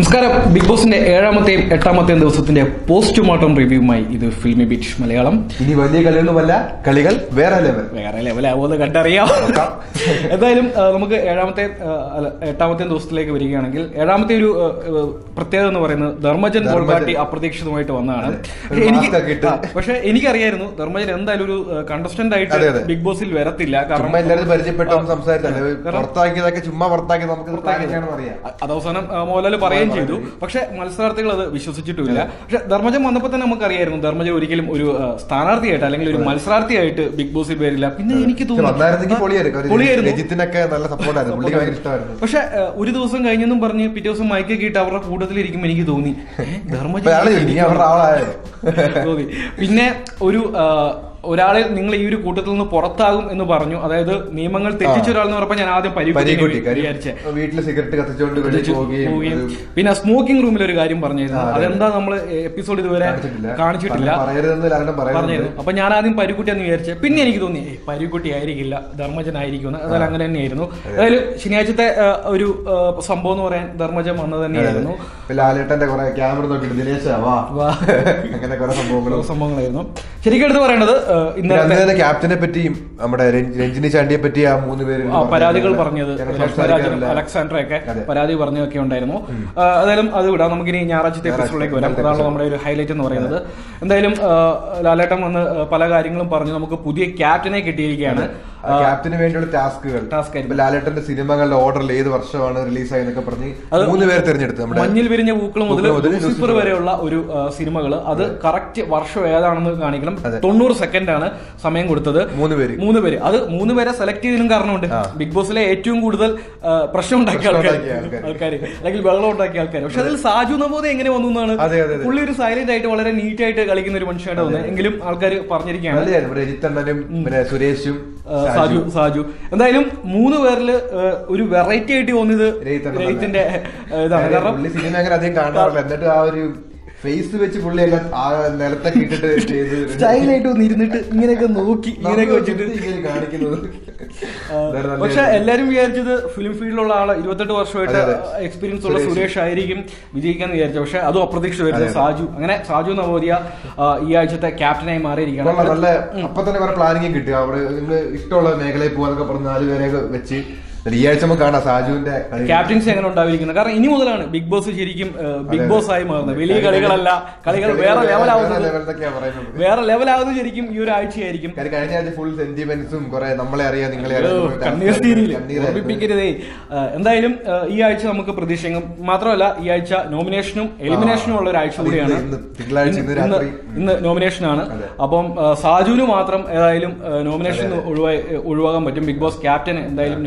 നമസ്കാരം. ബിഗ് ബോസിന്റെ ഏഴാമത്തെയും എട്ടാമത്തെയും ദിവസത്തിന്റെ പോസ്റ്റ്മോർട്ടം റിവ്യൂമായി ഇത് ഫിലിമി ബീച്ച് മലയാളം. ഇനി വലിയ കളിയൊന്നുമല്ല കളികൾ വേറെ ലെവൽ വേറെ ലെവലാവുമെന്ന് കണ്ടറിയാം. എന്തായാലും നമുക്ക് ഏഴാമത്തെ എട്ടാമത്തെ ദിവസത്തിലേക്ക് വരികയാണെങ്കിൽ ഏഴാമത്തെ ഒരു പ്രത്യേകത എന്ന് പറയുന്നത് ധർമ്മജൻ പോൾപാട്ടി അപ്രതീക്ഷിതമായിട്ട് വന്നതാണ്. എനിക്ക് പക്ഷേ എനിക്കറിയായിരുന്നു ധർമ്മജൻ എന്തായാലും ഒരു കണ്ടസ്റ്റന്റ് ആയിട്ട്. ബിഗ് ബോസിൽ വരത്തില്ല. കാരണം എല്ലാവരും പരിചയപ്പെട്ടു സംസാരിച്ചല്ലേ ചുമ്മാ നമുക്ക് അത് അവസാനം മോഹൻലാൽ മോഹൻലാൽ പറയുകയും ചെയ്തു പക്ഷെ മത്സരാർത്ഥികൾ അത് വിശ്വസിച്ചിട്ടില്ല പക്ഷെ ധർമ്മജൻ വന്നപ്പോൾ തന്നെ നമുക്ക് അറിയായിരുന്നു ധർമ്മജൻ ഒരിക്കലും ഒരു സ്ഥാനാർത്ഥിയായിട്ട് അല്ലെങ്കിൽ ഒരു മത്സരാർത്ഥിയായിട്ട് ബിഗ് ബോസിൽ വരില്ല പിന്നെ എനിക്ക് ഇഷ്ടമായിരുന്നു. പക്ഷെ ഒരു ദിവസം കഴിഞ്ഞെന്നും പറഞ്ഞ് പിറ്റേ ദിവസം മയക്കെ കിട്ടി അവരുടെ കൂട്ടത്തിലിരിക്കുമ്പോൾ എനിക്ക് തോന്നി ധർമ്മജൻ തോന്നി. പിന്നെ ഒരു ഒരാളെ നിങ്ങൾ ഈ ഒരു കൂട്ടത്തിൽ നിന്ന് പുറത്താകും എന്ന് പറഞ്ഞു. അതായത് നിയമങ്ങൾ തെറ്റിച്ച ഒരാൾ എന്ന് പറഞ്ഞപ്പോൾ ഞാൻ ആദ്യം വീട്ടിൽ സിഗരറ്റ് കത്തിച്ചുകൊണ്ട് പോവുകയും പിന്നെ സ്മോക്കിംഗ് റൂമിൽ ഒരു കാര്യം പറഞ്ഞിരുന്നു. അതെന്താ നമ്മൾ എപ്പിസോഡ് ഇതുവരെ കാണിച്ചിട്ടില്ല. അപ്പൊ ഞാൻ ആദ്യം പരിക്കുട്ടി എന്ന് വിചാരിച്ചത് പിന്നെ എനിക്ക് തോന്നി പരിക്കുട്ടി ആയിരിക്കില്ല ധർമ്മജൻ ആയിരിക്കും അതായത് അങ്ങനെ തന്നെയായിരുന്നു. അതായത് ശനിയാഴ്ചത്തെ ഒരു സംഭവം എന്ന് പറയാൻ ധർമ്മജൻ വന്നത് തന്നെയായിരുന്നു. ലാലേട്ടന്റെ കുറെ ക്യാമറ നോക്കിയിട്ട് ദിനേശ്. അങ്ങനെ കുറെ സംഭവങ്ങളും. സംഭവങ്ങളായിരുന്നു. ശരിക്കും എടുത്ത് പറയേണ്ടത് തന്നെ ക്യാപ്റ്റനെ പറ്റിയും നമ്മുടെ രഞ്ജി- രഞ്ജിനി ചാണ്ടിയെ പറ്റി ആ മൂന്ന് പേര് പരാതികൾ പറഞ്ഞത്. അലക്സാണ്ടറൊക്കെ. പരാതി പറഞ്ഞതൊക്കെ ഉണ്ടായിരുന്നു. എന്തായാലും അത് വിടാം. നമുക്കിനി ഞായറാഴ്ചത്തെ എപ്പിസോഡിലേക്ക് വരാം. അതാണ് അതാണല്ലോ നമ്മുടെ ഒരു ഹൈലൈറ്റ് എന്ന് പറയുന്നത്. എന്തായാലും ലാലേട്ടം ലാലേട്ടൻ വന്ന് പല കാര്യങ്ങളും പറഞ്ഞു. നമുക്ക് പുതിയ ക്യാപ്റ്റനെ കിട്ടിയിരിക്കുകയാണ്. ക്യാപ്റ്റന് വേണ്ടിയുള്ള ടാസ്കുകൾ. ടാസ്ക് ലാലേട്ടന്റെ സിനിമകളുടെ ഓർഡറിൽ ഏത് വർഷമാണ് റിലീസ് ആയെന്നൊക്കെ പറഞ്ഞ് മൂന്ന് പേര് തിരഞ്ഞെടുത്ത് നമ്മുടെ മഞ്ഞിൽ വിരിഞ്ഞ പൂക്കൾ മുതൽ ലൂസിഫർ വരെയുള്ള ഒരു സിനിമകൾ അത് കറക്റ്റ് വർഷം ഏതാണെന്ന് കാണിക്കണം. തൊണ്ണൂറ് സെക്കൻഡ് ആണ് സമയം കൊടുത്തത്. മൂന്ന് പേര്. മൂന്ന് പേര്. അത് മൂന്ന് പേരെ സെലക്ട് ചെയ്തതിനും കാരണമുണ്ട്. ബിഗ് ബോസിലെ ഏറ്റവും കൂടുതൽ പ്രശ്നം ഉണ്ടാക്കിയ ആൾക്കാർ ആൾക്കാര്. ആൾക്കാർ അല്ലെങ്കിൽ വെള്ളം ഉണ്ടാക്കിയ ആൾക്കാർ പക്ഷെ അതിൽ സാജു നമ്പോ എങ്ങനെ വന്നു എന്നാണ്. പുള്ളി ഒരു സൈലന്റ് ആയിട്ട് വളരെ നീറ്റ് ആയിട്ട് കളിക്കുന്ന ഒരു മനുഷ്യനായിട്ട് തോന്നുന്നത് എങ്കിലും ആൾക്കാർ പറഞ്ഞിരിക്കുകയാണ്. രജിത്തണ്ണനും സുരേഷും സാജു. സാജു എന്തായാലും മൂന്ന് പേരിൽ ഒരു വെറൈറ്റി ആയിട്ട് തോന്നിയത് ഇതാണ്. കാരണം സിനിമ അങ്ങനെ അധികം കാണാറില്ല. എന്നിട്ട് ആ ഒരു ഫേസ് വെച്ച് പുള്ളി എല്ലാം നിലത്തൊക്കെ ഇട്ടിട്ട് ചെയ്ത് സ്റ്റൈലായിട്ട് ഒന്ന് ഇരുന്നിട്ട് ഇങ്ങനെയൊക്കെ നോക്കി ഇങ്ങനെയൊക്കെ വെച്ചിട്ട്. ഇങ്ങനെ കാണിക്കുന്നത് പക്ഷെ എല്ലാരും വിചാരിച്ചത് ഫിലിം ഫീൽഡിലുള്ള ആൾ ഇരുപത്തെട്ട് വർഷമായിട്ട്. എക്സ്പീരിയൻസ് ഉള്ള സുരേഷ്. ആയിരിക്കും വിജയിക്കാന്ന് വിചാരിച്ചു പക്ഷെ അതും അപ്രതീക്ഷിതമായിരുന്നു. സാജു അങ്ങനെ സാജു നവോദിയ ഈ ആഴ്ചത്തെ ക്യാപ്റ്റനായി മാറിയിരിക്കുകയാണ്. നല്ല അപ്പൊ തന്നെ കുറെ പ്ലാനിങ് കിട്ടുക അവിടെ ഇഷ്ടമുള്ള മേഖലയിൽ പോകാനൊക്കെ പറഞ്ഞ് നാലുപേരെയൊക്കെ വെച്ച് ഈ ആഴ്ച നമുക്ക് കാണാം സാജുവിന്റെ ക്യാപ്റ്റൻസി എങ്ങനെ ഉണ്ടാവിരിക്കുന്നത് കാരണം ഇനി മുതലാണ് ബിഗ് ബോസ് ശരിക്കും ബിഗ് ബോസ് ആയി മാറുന്നത്. വലിയ കളികളല്ല കളികൾ വേറെ ലെവലാവുന്നത് വേറെ ലെവലാവുന്നത് ശരിക്കും ഈ ഒരു ആഴ്ചയായിരിക്കും. കഴിഞ്ഞ ആഴ്ച ഫുൾ സെന്റിമെന്റ്സും കുറെ നമ്മളെ അറിയാം നിങ്ങളെ ഓർമ്മിപ്പിക്കരുതേ. എന്തായാലും ഈ ആഴ്ച നമുക്ക് പ്രതീക്ഷിക്കും. മാത്രമല്ല ഈ ആഴ്ച നോമിനേഷനും എലിമിനേഷനും ഉള്ള ഒരു ആഴ്ച കൂടിയാണ്. ഇന്ന് നോമിനേഷൻ അതെ. അപ്പം സാജുവിന് മാത്രം ഏതായാലും നോമിനേഷൻ ഒഴിവായി ഒഴിവാകാൻ പറ്റും. ബിഗ് ബോസ് ക്യാപ്റ്റൻ എന്തായാലും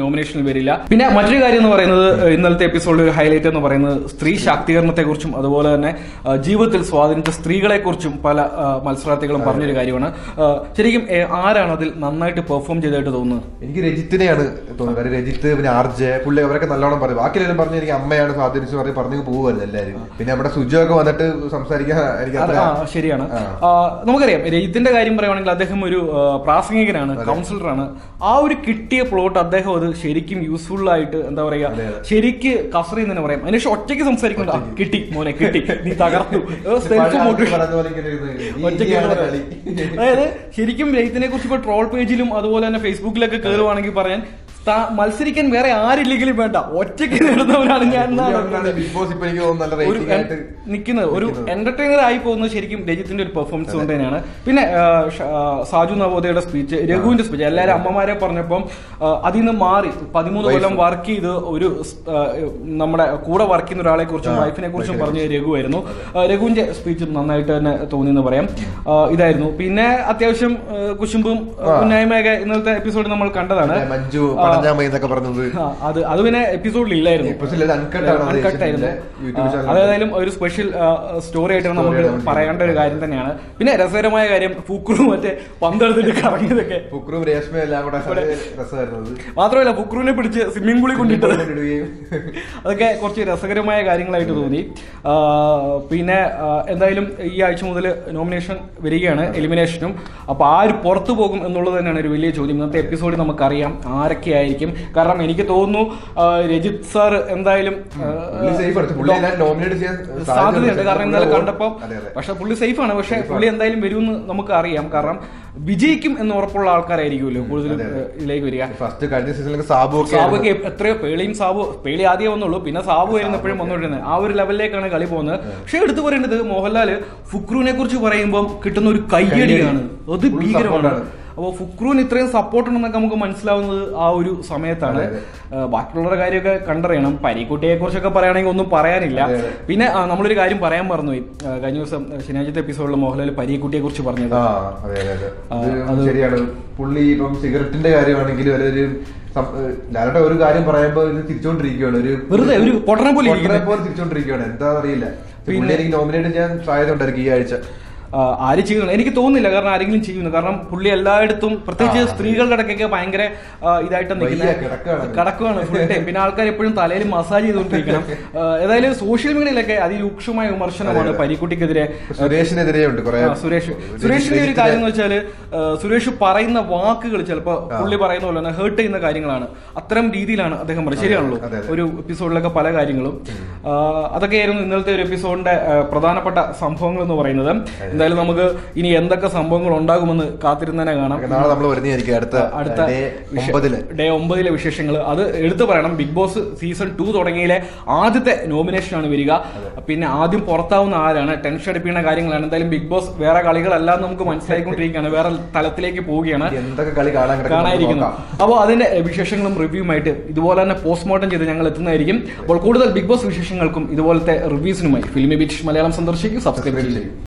വരില്ല. പിന്നെ മറ്റൊരു കാര്യം എന്ന് പറയുന്നത് ഇന്നലത്തെ എപ്പിസോഡിൽ ഒരു ഹൈലൈറ്റ് എന്ന് പറയുന്നത് സ്ത്രീ ശാക്തീകരണത്തെ കുറിച്ചും അതുപോലെ തന്നെ ജീവിതത്തിൽ സ്വാധീനിച്ച സ്ത്രീകളെ കുറിച്ചും പല മത്സരാർത്ഥികളും പറഞ്ഞൊരു കാര്യമാണ്. ശരിക്കും ആരാണ് അതിൽ നന്നായിട്ട് പെർഫോം ചെയ്തതായിട്ട് തോന്നുന്നത്? എനിക്ക് രജിത്തിനെയാണ് തോന്നുന്നത്. കാര്യം രജിത്ത് പിന്നെ ആർജെ പുള്ളി അവരൊക്കെ നല്ലോണം പറയും. ബാക്കി എല്ലാവരും പറഞ്ഞു എനിക്ക് അമ്മയാണ് സ്വാധീനിച്ചു പറഞ്ഞ് പറഞ്ഞു പോകുമല്ലോ എല്ലാവരും. പിന്നെ നമ്മുടെ സുജയൊക്കെ വന്നിട്ട് സംസാരിക്കാൻ എനിക്ക് ശരിയാണ്. നമുക്കറിയാം രജിത്തിന്റെ കാര്യം പറയുവാണെങ്കിൽ അദ്ദേഹം ഒരു പ്രാസംഗികനാണ് കൗൺസിലറാണ്. ആ ഒരു കിട്ടിയ പ്ലോട്ട് അദ്ദേഹം അത് ശരിക്കും യൂസ്ഫുൾ ആയിട്ട് എന്താ പറയാ അതെ, അതെ. ശരിക്ക് കസറി തന്നെ പറയാം. അതിനുശേഷം ഒറ്റയ്ക്ക് സംസാരിക്കണ്ട. കിട്ടി മോനെ കിട്ടി. നീ തകർത്തു ഒറ്റയ്ക്ക്. അതായത് ശരിക്കും രഹിത്തിനെ കുറിച്ച് ഇപ്പൊ ട്രോൾ പേജിലും അതുപോലെ തന്നെ ഫേസ്ബുക്കിലൊക്കെ കയറുവാണെങ്കിൽ പറയാൻ മത്സരിക്കാൻ വേറെ ആരില്ലെങ്കിലും വേണ്ട. ഒറ്റയ്ക്ക് നേടുന്നവനാണ് ഞാൻ നിൽക്കുന്നത്. ഒരു എന്റർടൈനർ ആയി പോകുന്നത് ശരിക്കും രജിത്തിന്റെ ഒരു പെർഫോമൻസ് കൊണ്ട് തന്നെയാണ്. പിന്നെ സാജു നവോദയുടെ സ്പീച്ച് രഘുവിന്റെ സ്പീച്ച് എല്ലാവരും അമ്മമാരെ പറഞ്ഞപ്പം അതിൽ നിന്ന് മാറി പതിമൂന്ന് കൊല്ലം വർക്ക് ചെയ്ത് ഒരു നമ്മുടെ കൂടെ വർക്ക് ചെയ്യുന്ന ഒരാളെ കുറിച്ചും വൈഫിനെ കുറിച്ചും പറഞ്ഞ രഘുവായിരുന്നു ആയിരുന്നു. രഘുവിന്റെ സ്പീച്ച് നന്നായിട്ട് തന്നെ തോന്നി എന്ന് പറയാം ഇതായിരുന്നു. പിന്നെ അത്യാവശ്യം കുശുമ്പും ഉന്നായ്മയൊക്കെ ഇന്നത്തെ എപ്പിസോഡ് നമ്മൾ കണ്ടതാണ്. മഞ്ജു എന്നൊക്കെ പറഞ്ഞത്. അത് അത് പിന്നെ എപ്പിസോഡിൽ ഇല്ലായിരുന്നു. അതായാലും ഒരു സ്പെഷ്യൽ സ്റ്റോറി ആയിട്ട് നമുക്ക് പറയേണ്ട ഒരു കാര്യം തന്നെയാണ്. പിന്നെ രസകരമായ കാര്യം ഫുക്രു മറ്റേ പന്തെടുത്തിട്ട് കറങ്ങിയതൊക്കെ. ഫുക്രും രേഷ്മ എല്ലാം കൂടെ. മാത്രമല്ല ഫുക്രുവിനെ പിടിച്ച് സ്വിമ്മിംഗ് പൂളിൽ കൊണ്ടിട്ടത്. അതൊക്കെ കുറച്ച് രസകരമായ കാര്യങ്ങളായിട്ട് തോന്നി. പിന്നെ എന്തായാലും ഈ ആഴ്ച മുതൽ നോമിനേഷൻ വരികയാണ് എലിമിനേഷനും അപ്പൊ ആര് പുറത്തു പോകും എന്നുള്ളത് തന്നെയാണ് ഒരു വലിയ ചോദ്യം. ഇന്നത്തെ എപ്പിസോഡിൽ നമുക്കറിയാം ആരൊക്കെയായിരിക്കും ആയിരിക്കും. കാരണം എനിക്ക് തോന്നുന്നു രജിത് സാർ എന്തായാലും സാധ്യതയുണ്ട്. കാരണം ഇന്നലെ കണ്ടപ്പോൾ. പക്ഷെ പുള്ളി സേഫ് ആണ്. പക്ഷെ പുള്ളി എന്തായാലും വരുമെന്ന് നമുക്ക് അറിയാം കാരണം വിജയിക്കും എന്ന് ഉറപ്പുള്ള ആൾക്കാരായിരിക്കുമല്ലോ കൂടുതലും. ഇതിലേക്ക് വരിക. ഫസ്റ്റ് കഴിഞ്ഞ സീസണിൽ സാബു സാബുക്ക് എത്രയോ പേളിയും സാബു പേളി ആദ്യം വന്നുള്ളൂ. പിന്നെ സാബു വരുന്നപ്പോഴും വന്നുകൊണ്ടിരുന്നത്. ആ ഒരു ലെവലിലേക്കാണ് കളി പോകുന്നത്. പക്ഷെ എടുത്തു പറയേണ്ടത് മോഹൻലാൽ ഫുക്രുവിനെ കുറിച്ച് പറയുമ്പോൾ കിട്ടുന്ന ഒരു കയ്യടിയാണ്. അത് ഭീകരമാണ്. അപ്പോൾ ഫുക്രൂന് ഇത്രയും സപ്പോർട്ട് ഉണ്ടെന്നൊക്കെ നമുക്ക് മനസ്സിലാവുന്നത് ആ ഒരു സമയത്താണ്. ബാക്കിയുള്ളവരുടെ കാര്യമൊക്കെ കണ്ടറിയണം. പരീക്കുട്ടിയെ കുറിച്ചൊക്കെ പറയുകയാണെങ്കിൽ ഒന്നും പറയാനില്ല. പിന്നെ നമ്മളൊരു കാര്യം പറയാൻ മറന്നുപോയി. കഴിഞ്ഞ ദിവസം ശനിയാഴ്ചത്തെ എപ്പിസോഡിൽ മോഹൻലാൽ പരീക്കുട്ടിയെ കുറിച്ച് പറഞ്ഞത് ശരിയാണ്. പുള്ളി ഇപ്പം സിഗരറ്റിന്റെ കാര്യമാണെങ്കിലും ഞാനോട്ടെ ഒരു കാര്യം പറയുമ്പോൾ ഇത് തിരിച്ചോണ്ടിരിക്കുകയാണ്. ഒരു വെറുതെ ഒരു പൊട്ടനെ പോലെ തിരിച്ചുകൊണ്ടിരിക്കുകയാണ് എന്താ അറിയില്ല പിന്നെ- എനിക്ക് നോമിനേറ്റ് ചെയ്യാൻ സാധ്യത ഉണ്ടായിരിക്കും ഈ ആഴ്ച. ആര് ചെയ്യുന്നു? എനിക്ക് തോന്നുന്നില്ല കാരണം ആരെങ്കിലും ചെയ്യുന്നു. കാരണം പുള്ളി എല്ലായിടത്തും പ്രത്യേകിച്ച് സ്ത്രീകളുടെ ഇടയ്ക്കൊക്കെ ഭയങ്കര ഇതായിട്ട് നിൽക്കുന്ന കിടക്കുകയാണ്. ഫുൾ ടൈം പിന്നെ ആൾക്കാർ എപ്പോഴും തലയിൽ മസാജ് ചെയ്തുകൊണ്ടിരിക്കണം. ഏതായാലും സോഷ്യൽ മീഡിയയിലൊക്കെ അതിരൂക്ഷമായ വിമർശനമാണ് പനിക്കുട്ടിക്കെതിരെ. സുരേഷിനെതിരെ ഉണ്ട് സുരേഷ്. സുരേഷിന്റെ ഒരു കാര്യം എന്ന് വെച്ചാൽ ആ, സുരേഷ് പറയുന്ന വാക്കുകൾ ചിലപ്പോ പുള്ളി പറയുന്ന പോലെ തന്നെ ഹേർട്ട് ചെയ്യുന്ന കാര്യങ്ങളാണ്. അത്തരം രീതിയിലാണ് അദ്ദേഹം പറയുന്നത് ശരിയാണല്ലോ. ഒരു എപ്പിസോഡിലൊക്കെ പല കാര്യങ്ങളും. അതൊക്കെയായിരുന്നു ഇന്നലത്തെ ഒരു എപ്പിസോഡിന്റെ പ്രധാനപ്പെട്ട സംഭവങ്ങൾ എന്ന് പറയുന്നത്. എന്തായാലും നമുക്ക് ഇനി എന്തൊക്കെ സംഭവങ്ങൾ ഉണ്ടാകുമെന്ന് കാത്തിരുന്ന് തന്നെ കാണാം നാളെ നമ്മൾ വരുന്നതായിരിക്കും അടുത്ത അടുത്ത ഡേ ഒമ്പതിൽ. വിശേഷങ്ങൾ അത് എടുത്തു പറയണം. ബിഗ് ബോസ് സീസൺ ടു തുടങ്ങിയിലെ ആദ്യത്തെ നോമിനേഷൻ ആണ് വരിക. പിന്നെ ആദ്യം പുറത്താവുന്ന ആരാണ്? ടെൻഷൻ അടിപ്പിക്കുന്ന കാര്യങ്ങളാണ്. എന്തായാലും ബിഗ് ബോസ് വേറെ കളികളല്ല നമുക്ക് മനസ്സിലായിക്കൊണ്ടിരിക്കുകയാണ്. വേറെ തലത്തിലേക്ക് പോവുകയാണ്. എന്തൊക്കെ കളി നോക്കാം. അപ്പോൾ അതിന്റെ വിശേഷങ്ങളും റിവ്യൂമായിട്ട് ഇതുപോലെ തന്നെ പോസ്റ്റ്മോർട്ടം ചെയ്ത് ഞങ്ങൾ എത്തുന്നതായിരിക്കും. അപ്പോൾ കൂടുതൽ ബിഗ് ബോസ് വിശേഷങ്ങൾക്കും ഇതുപോലത്തെ റിവ്യൂസിനുമായി ഫിലിമി ബീച്ച് മലയാളം സന്ദർശിക്കും. സബ്സ്ക്രൈബ് ചെയ്യും.